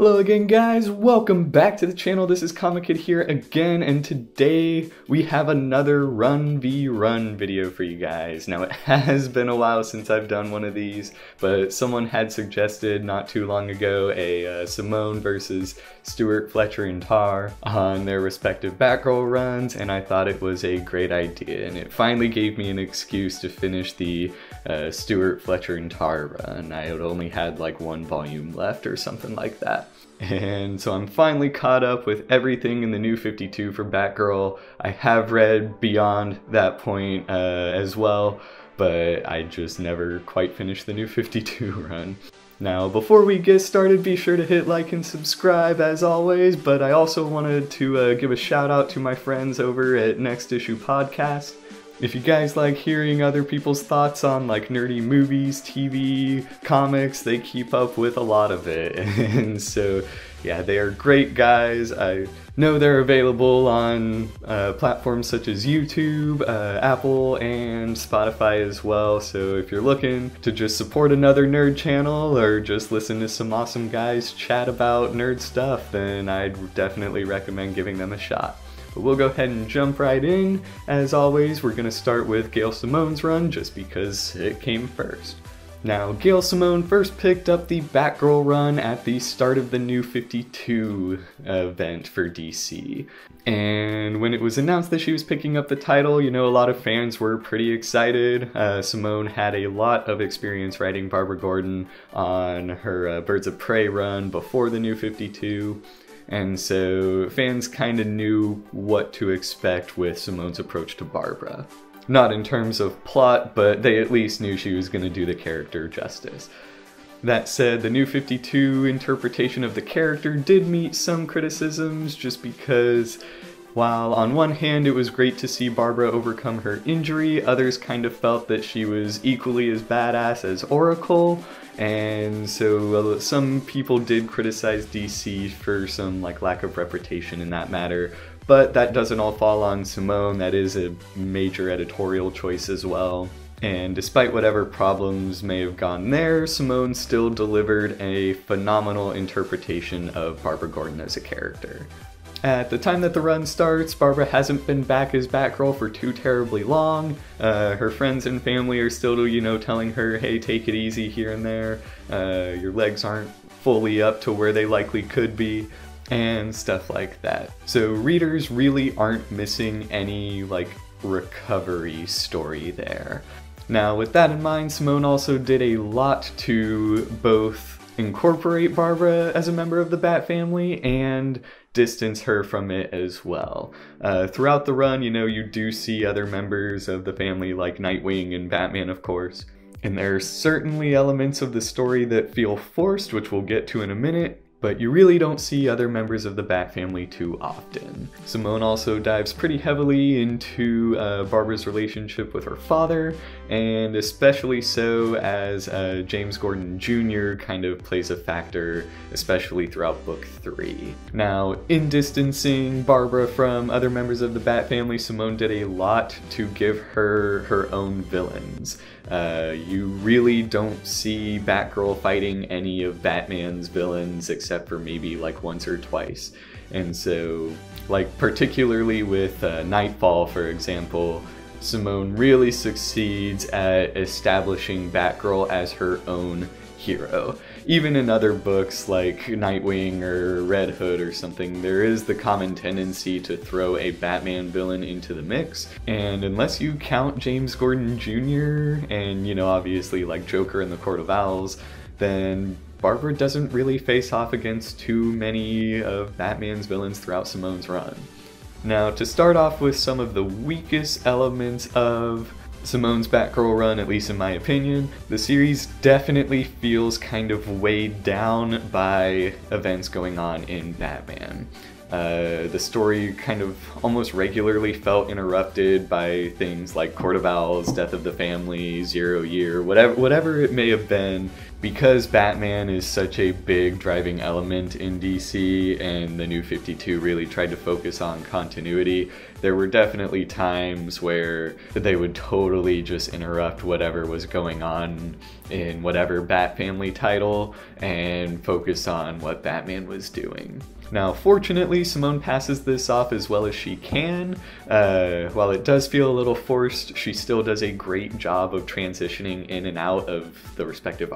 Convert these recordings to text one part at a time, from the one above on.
Hello again guys, welcome back to the channel. This is Comic Kid here again and today we have another Run v Run video for you guys. Now it has been a while since I've done one of these, but someone had suggested not too long ago a uh, Simone versus Stewart Fletcher and Tarr on their respective Batgirl runs and I thought it was a great idea and it finally gave me an excuse to finish the uh, Stewart Fletcher and Tarr run. I had only had like one volume left or something like that. And so I'm finally caught up with everything in the new 52 for Batgirl. I have read beyond that point uh, as well, but I just never quite finished the new 52 run. Now, before we get started, be sure to hit like and subscribe as always, but I also wanted to uh, give a shout out to my friends over at Next Issue Podcast. If you guys like hearing other people's thoughts on like nerdy movies, TV, comics, they keep up with a lot of it. and so, yeah, they are great guys. I know they're available on uh, platforms such as YouTube, uh, Apple, and Spotify as well. So if you're looking to just support another nerd channel or just listen to some awesome guys chat about nerd stuff, then I'd definitely recommend giving them a shot. But we'll go ahead and jump right in. As always, we're going to start with Gail Simone's run just because it came first. Now, Gail Simone first picked up the Batgirl run at the start of the New 52 event for DC. And when it was announced that she was picking up the title, you know, a lot of fans were pretty excited. Uh, Simone had a lot of experience writing Barbara Gordon on her uh, Birds of Prey run before the New 52. And so fans kind of knew what to expect with Simone's approach to Barbara. Not in terms of plot, but they at least knew she was going to do the character justice. That said, the new 52 interpretation of the character did meet some criticisms just because while on one hand it was great to see Barbara overcome her injury, others kind of felt that she was equally as badass as Oracle, and so some people did criticize DC for some like lack of reputation in that matter, but that doesn't all fall on Simone. That is a major editorial choice as well. And despite whatever problems may have gone there, Simone still delivered a phenomenal interpretation of Barbara Gordon as a character. At the time that the run starts, Barbara hasn't been back as Batgirl for too terribly long. Uh, her friends and family are still, you know, telling her, hey, take it easy here and there. Uh, your legs aren't fully up to where they likely could be, and stuff like that. So readers really aren't missing any, like, recovery story there. Now, with that in mind, Simone also did a lot to both incorporate Barbara as a member of the Bat family and distance her from it as well. Uh, throughout the run, you know, you do see other members of the family like Nightwing and Batman, of course. And there are certainly elements of the story that feel forced, which we'll get to in a minute, but you really don't see other members of the Bat family too often. Simone also dives pretty heavily into uh, Barbara's relationship with her father, and especially so as uh, James Gordon Jr. kind of plays a factor, especially throughout book three. Now, in distancing Barbara from other members of the Bat family, Simone did a lot to give her her own villains. Uh, you really don't see Batgirl fighting any of Batman's villains except for maybe like once or twice. And so, like, particularly with uh, Nightfall, for example, Simone really succeeds at establishing Batgirl as her own hero. Even in other books like Nightwing or Red Hood or something, there is the common tendency to throw a Batman villain into the mix. And unless you count James Gordon Jr. and, you know, obviously like Joker in the Court of Owls, then Barbara doesn't really face off against too many of Batman's villains throughout Simone's run. Now, to start off with some of the weakest elements of Simone's Batgirl run, at least in my opinion, the series definitely feels kind of weighed down by events going on in Batman. Uh, the story kind of almost regularly felt interrupted by things like Court of Owls, Death of the Family, Zero Year, whatever whatever it may have been. Because Batman is such a big driving element in DC, and the New 52 really tried to focus on continuity, there were definitely times where they would totally just interrupt whatever was going on in whatever Bat Family title and focus on what Batman was doing. Now, fortunately, Simone passes this off as well as she can. Uh, while it does feel a little forced, she still does a great job of transitioning in and out of the respective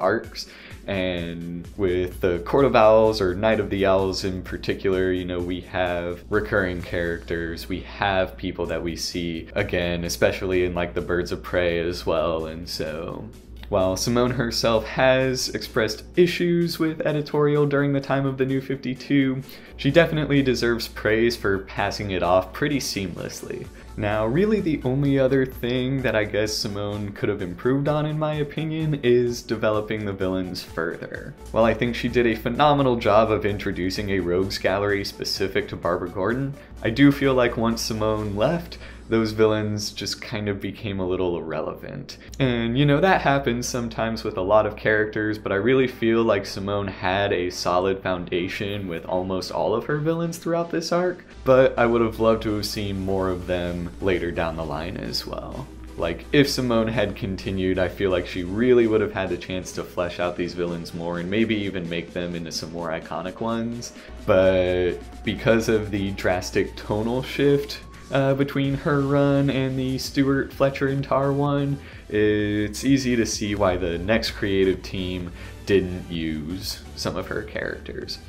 And with the Court of Owls or Night of the Owls in particular, you know, we have recurring characters, we have people that we see again, especially in like the Birds of Prey as well. And so while Simone herself has expressed issues with editorial during the time of the New 52, she definitely deserves praise for passing it off pretty seamlessly. Now, really the only other thing that I guess Simone could have improved on in my opinion is developing the villains further. While I think she did a phenomenal job of introducing a rogues gallery specific to Barbara Gordon, I do feel like once Simone left, those villains just kind of became a little irrelevant. And you know, that happens sometimes with a lot of characters, but I really feel like Simone had a solid foundation with almost all of her villains throughout this arc, but I would have loved to have seen more of them later down the line as well. Like, if Simone had continued, I feel like she really would have had the chance to flesh out these villains more and maybe even make them into some more iconic ones. But because of the drastic tonal shift uh, between her run and the Stewart Fletcher and Tarr one, it's easy to see why the next creative team didn't use some of her characters.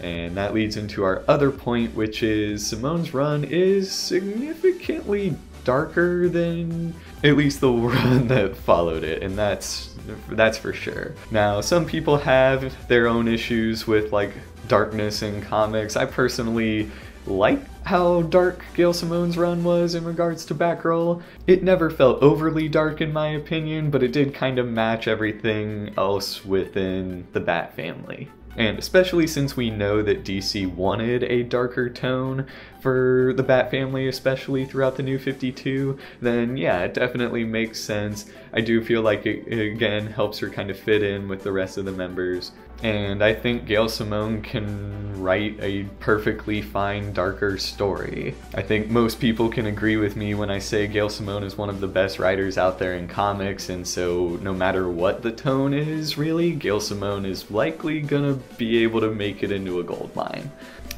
And that leads into our other point, which is Simone's run is significantly darker than at least the run that followed it, and that's that's for sure. Now, some people have their own issues with like darkness in comics. I personally like how dark Gail Simone's run was in regards to Batgirl. It never felt overly dark in my opinion, but it did kind of match everything else within the Bat family. And especially since we know that DC wanted a darker tone for the Bat family, especially throughout the New 52, then yeah, it definitely makes sense. I do feel like it, again, helps her kind of fit in with the rest of the members. And I think Gail Simone can write a perfectly fine, darker story. I think most people can agree with me when I say Gail Simone is one of the best writers out there in comics, and so no matter what the tone is, really, Gail Simone is likely gonna be able to make it into a gold mine.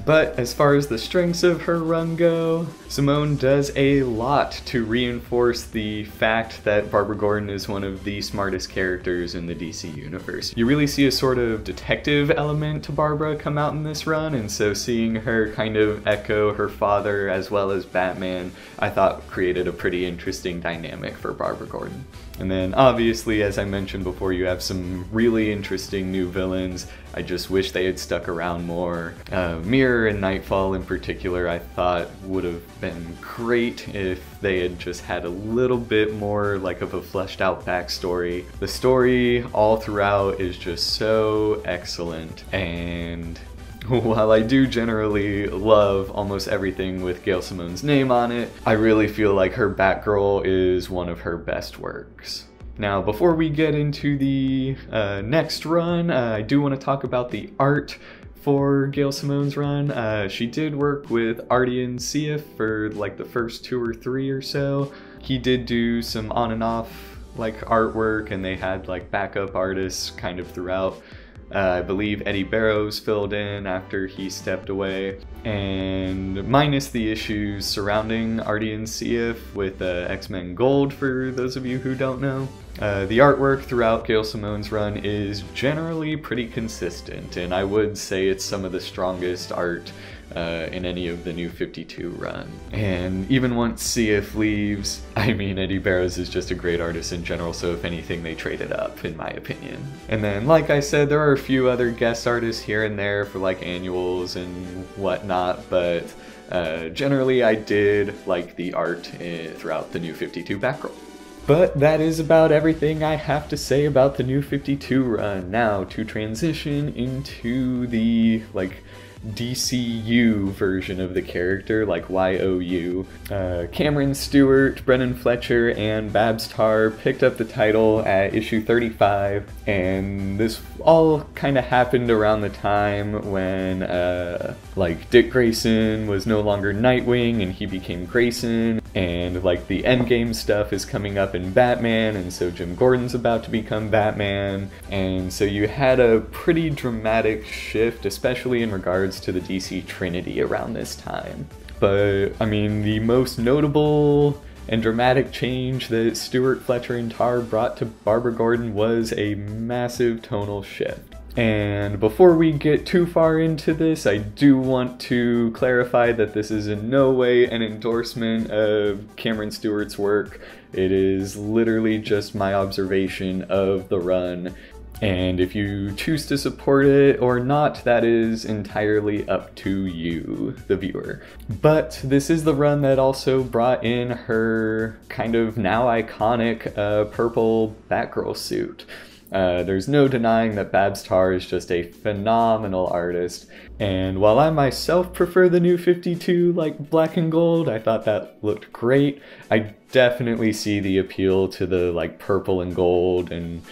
But as far as the strengths of her run go, Simone does a lot to reinforce the fact that Barbara Gordon is one of the smartest characters in the DC universe. You really see a sort of detective element to Barbara come out in this run, and so seeing her kind of echo her father as well as Batman, I thought created a pretty interesting dynamic for Barbara Gordon. And then obviously, as I mentioned before, you have some really interesting new villains. I just wish they had stuck around more. Uh, Mirror and Nightfall in particular, I thought would have been great if they had just had a little bit more like of a fleshed out backstory. The story all throughout is just so excellent and while I do generally love almost everything with Gail Simone's name on it, I really feel like her Batgirl is one of her best works. Now, before we get into the uh, next run, uh, I do want to talk about the art for Gail Simone's run. Uh, she did work with Ardian Syaf for like the first two or three or so. He did do some on and off like artwork and they had like backup artists kind of throughout. Uh, I believe Eddy Barrows filled in after he stepped away. And minus the issues surrounding Ardian Syaf with uh, X-Men Gold, for those of you who don't know. Uh, the artwork throughout Gail Simone's run is generally pretty consistent, and I would say it's some of the strongest art uh, in any of the new 52 run. And even once Syaf leaves, I mean, Eddy Barrows is just a great artist in general, so if anything, they traded up, in my opinion. And then, like I said, there are a few other guest artists here and there for like annuals and whatnot, but uh, generally I did like the art uh, throughout the new 52 Batgirl. But that is about everything I have to say about the new 52 run. Now, to transition into the, like, DCU version of the character, like YOU. Uh, Cameron Stewart, Brenden Fletcher, and Babs Tarr picked up the title at issue 35, and this all kind of happened around the time when, uh, like, Dick Grayson was no longer Nightwing and he became Grayson, and like the Endgame stuff is coming up in Batman, and so Jim Gordon's about to become Batman, and so you had a pretty dramatic shift, especially in regards to the DC Trinity around this time. But I mean, the most notable and dramatic change that Stewart, Fletcher, and Tarr brought to Barbara Gordon was a massive tonal shift. And before we get too far into this, I do want to clarify that this is in no way an endorsement of Cameron Stewart's work. It is literally just my observation of the run. And if you choose to support it or not, that is entirely up to you, the viewer. But this is the run that also brought in her kind of now iconic uh, purple Batgirl suit. Uh, there's no denying that Babs Tarr is just a phenomenal artist, and while I myself prefer the new 52 like black and gold, I thought that looked great. I definitely see the appeal to the like purple and gold and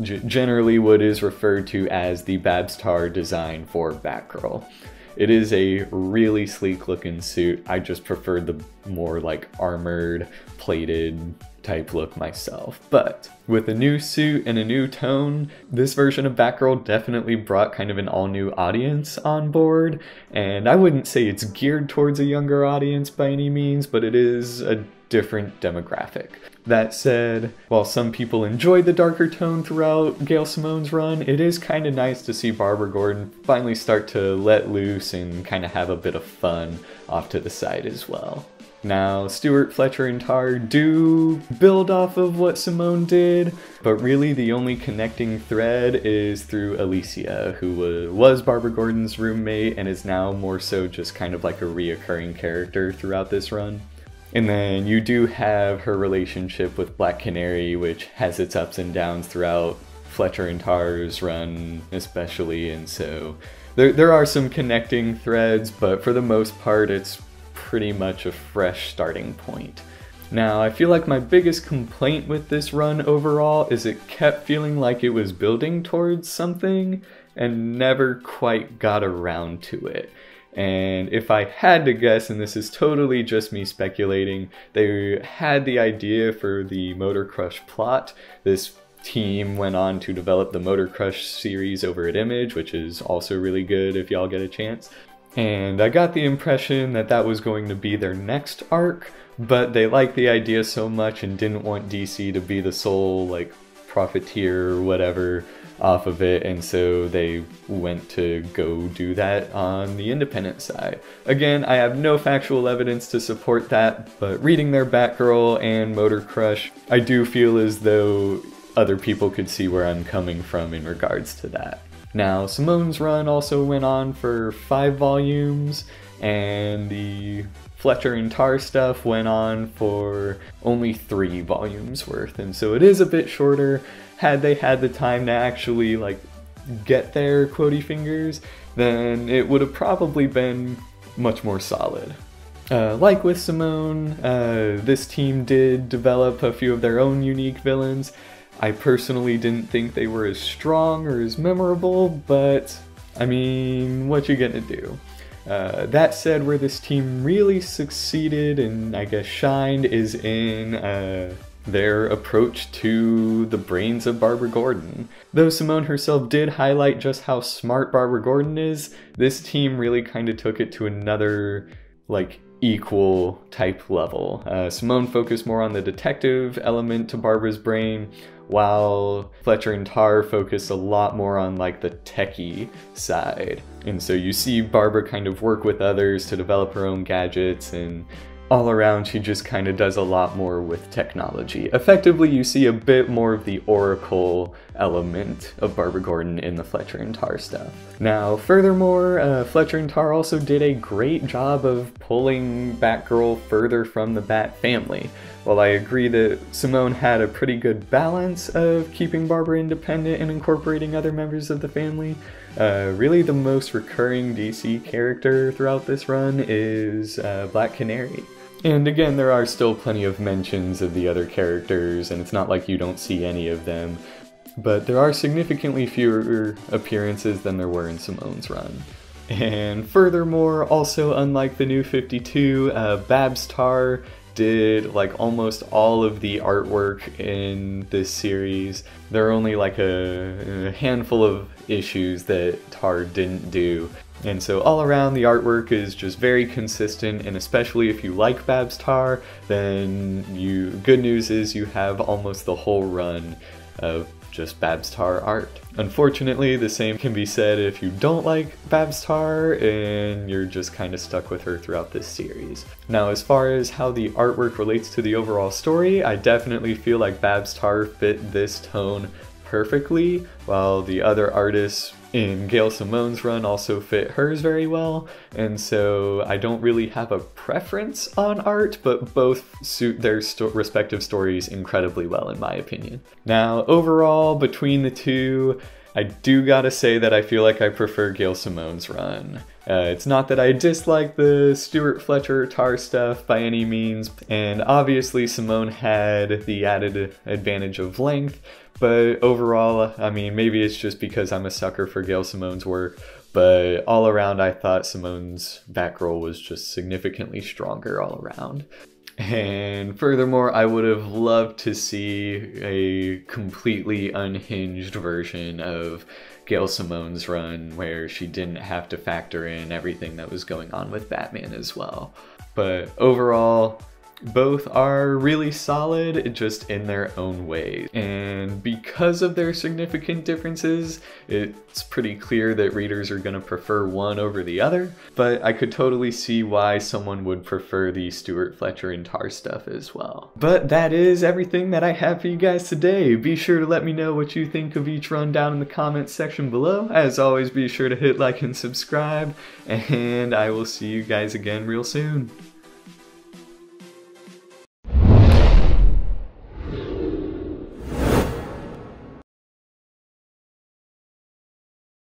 generally what is referred to as the Babs Tarr design for Batgirl. It is a really sleek looking suit. I just prefer the more like armored, plated type look myself. But with a new suit and a new tone, this version of Batgirl definitely brought kind of an all new audience on board. And I wouldn't say it's geared towards a younger audience by any means, but it is a different demographic. That said, while some people enjoyed the darker tone throughout Gail Simone's run, it is kind of nice to see Barbara Gordon finally start to let loose and kind of have a bit of fun off to the side as well. Now, Stewart, Fletcher, and Tarr do build off of what Simone did, but really the only connecting thread is through Alysia, who was Barbara Gordon's roommate and is now more so just kind of like a reoccurring character throughout this run. And then you do have her relationship with Black Canary, which has its ups and downs throughout Fletcher and Tarr's run, especially, and so there, there are some connecting threads, but for the most part, it's pretty much a fresh starting point. Now, I feel like my biggest complaint with this run overall is it kept feeling like it was building towards something and never quite got around to it. And if I had to guess, and this is totally just me speculating, they had the idea for the Motor Crush plot. This team went on to develop the Motor Crush series over at Image, which is also really good if y'all get a chance. And I got the impression that that was going to be their next arc, but they liked the idea so much and didn't want DC to be the sole, like, profiteer or whatever off of it, and so they went to go do that on the independent side. Again, I have no factual evidence to support that, but reading their Batgirl and Motor Crush, I do feel as though other people could see where I'm coming from in regards to that. Now, Simone's run also went on for five volumes, and the Fletcher and Tarr stuff went on for only three volumes worth, and so it is a bit shorter. Had they had the time to actually like get their quotey fingers, then it would have probably been much more solid. Uh, like with Simone, uh, this team did develop a few of their own unique villains, I personally didn't think they were as strong or as memorable, but I mean, what you gonna do? Uh, that said, where this team really succeeded and I guess shined is in uh, their approach to the brains of Barbara Gordon. Though Simone herself did highlight just how smart Barbara Gordon is, this team really kind of took it to another, like, equal type level. Uh, Simone focused more on the detective element to Barbara's brain, while Fletcher and Tarr focus a lot more on like the techie side. And so you see Barbara kind of work with others to develop her own gadgets and all around she just kind of does a lot more with technology. Effectively, you see a bit more of the Oracle element of Barbara Gordon in the Fletcher and Tarr stuff. Now, furthermore, uh, Fletcher and Tarr also did a great job of pulling Batgirl further from the Bat family. while I agree that Simone had a pretty good balance of keeping Barbara independent and incorporating other members of the family, uh, really the most recurring DC character throughout this run is uh, Black Canary. And again, there are still plenty of mentions of the other characters, and it's not like you don't see any of them, but there are significantly fewer appearances than there were in Simone's run. And furthermore, also unlike the new 52, uh, Babs Tarr did like almost all of the artwork in this series. There are only like a, a handful of issues that Tarr didn't do. And so all around the artwork is just very consistent and especially if you like Babs Tarr, then you good news is you have almost the whole run of just Babs Tarr art. Unfortunately, the same can be said if you don't like Babs Tarr and you're just kind of stuck with her throughout this series. Now, as far as how the artwork relates to the overall story, I definitely feel like Babs Tarr fit this tone perfectly, while the other artists in Gail Simone's run also fit hers very well, and so I don't really have a preference on art, but both suit their sto respective stories incredibly well in my opinion. Now, overall, between the two, I do gotta say that I feel like I prefer Gail Simone's run. Uh, it's not that I dislike the Stewart Fletcher Tarr stuff by any means, and obviously Simone had the added advantage of length, but overall, I mean, maybe it's just because I'm a sucker for Gail Simone's work, but all around, I thought Simone's Batgirl was just significantly stronger all around. And furthermore, I would have loved to see a completely unhinged version of Gail Simone's run where she didn't have to factor in everything that was going on with Batman as well. But overall, both are really solid, just in their own way. And because of their significant differences, it's pretty clear that readers are going to prefer one over the other, but I could totally see why someone would prefer the Stewart Fletcher and Tarr stuff as well. But that is everything that I have for you guys today. Be sure to let me know what you think of each run down in the comments section below. As always, be sure to hit like and subscribe, and I will see you guys again real soon.